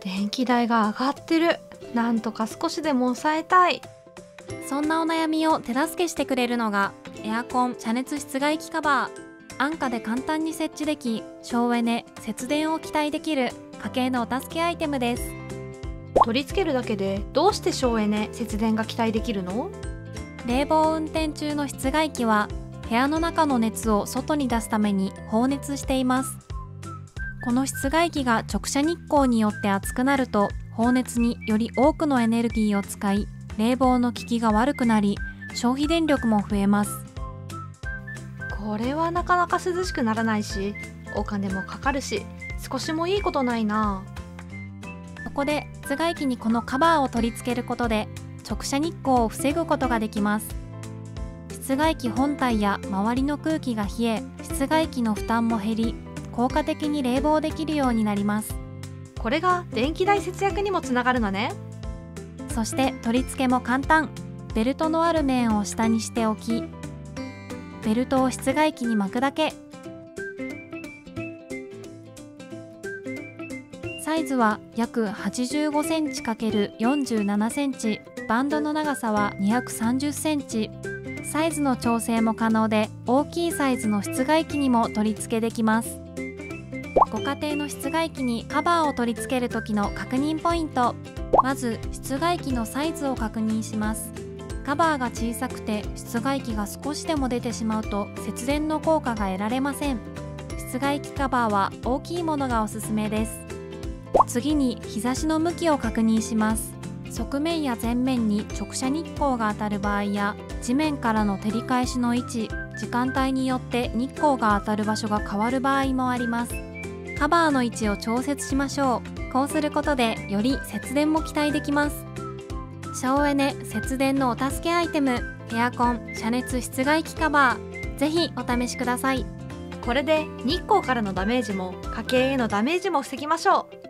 電気代が上がってる。なんとか少しでも抑えたい。そんなお悩みを手助けしてくれるのがエアコン遮熱室外機カバー。安価で簡単に設置でき省エネ節電を期待できる家計のお助けアイテムです。取り付けるだけでどうして省エネ節電が期待できるの？冷房運転中の室外機は部屋の中の熱を外に出すために放熱していますこの室外機が直射日光によって熱くなると放熱により多くのエネルギーを使い冷房の効きが悪くなり消費電力も増えます。これはなかなか涼しくならないしお金もかかるし少しもいいことないな。そこで室外機にこのカバーを取り付けることで直射日光を防ぐことができます。室外機本体や周りの空気が冷え室外機の負担も減り効果的に冷房できるようになります。これが電気代節約にもつながるのね。そして取り付けも簡単。ベルトのある面を下にしておきベルトを室外機に巻くだけ。サイズは約85センチ ×47 センチ。バンドの長さは230センチ。サイズの調整も可能で大きいサイズの室外機にも取り付けできますご家庭の室外機にカバーを取り付ける時の確認ポイント。まず室外機のサイズを確認します。カバーが小さくて室外機が少しでも出てしまうと節電の効果が得られません。室外機カバーは大きいものがおすすめです。次に日差しの向きを確認します。側面や前面に直射日光が当たる場合や地面からの照り返しの位置時間帯によって日光が当たる場所が変わる場合もあります。カバーの位置を調節しましょう。こうすることでより節電も期待できます。省エネ節電のお助けアイテムエアコン遮熱室外機カバーぜひお試しください。これで日光からのダメージも家計へのダメージも防ぎましょう。